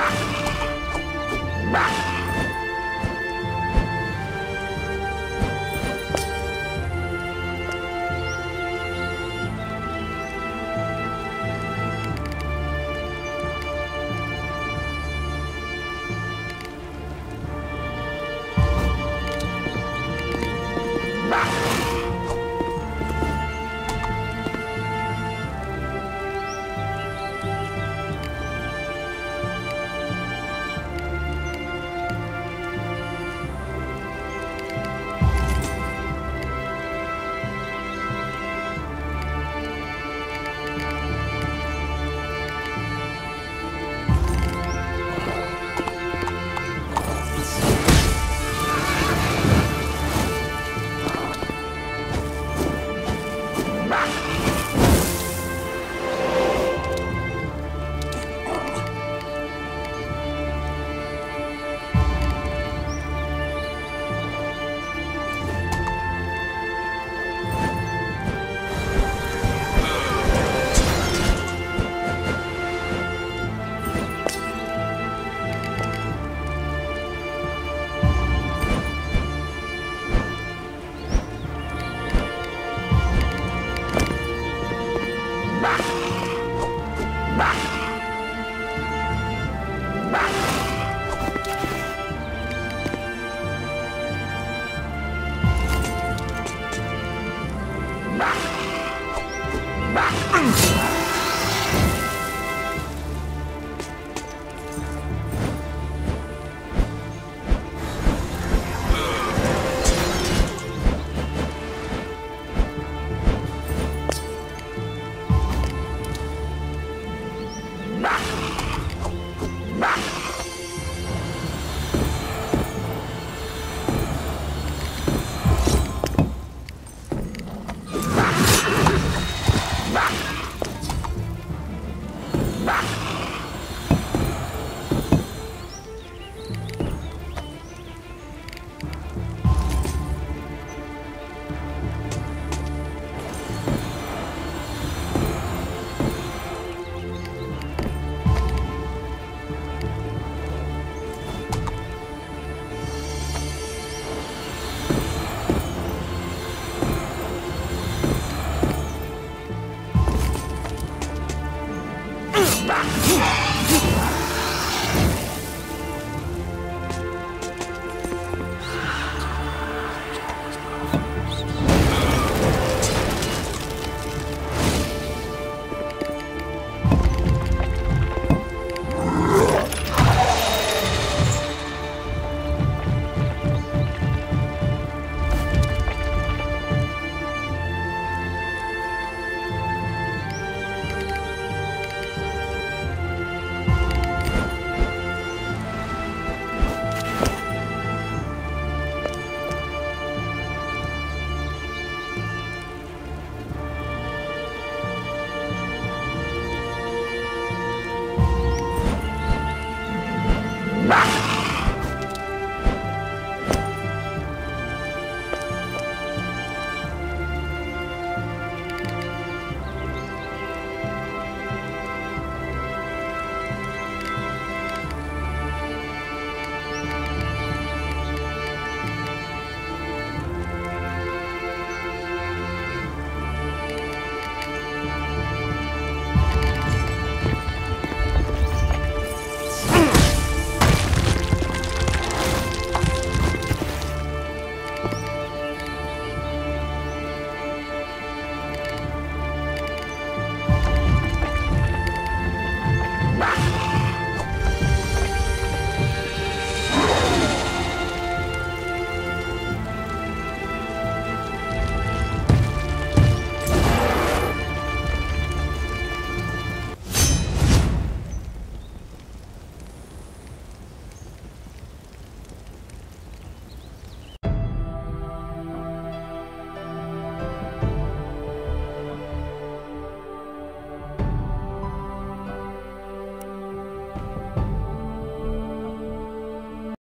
Bah! Bah!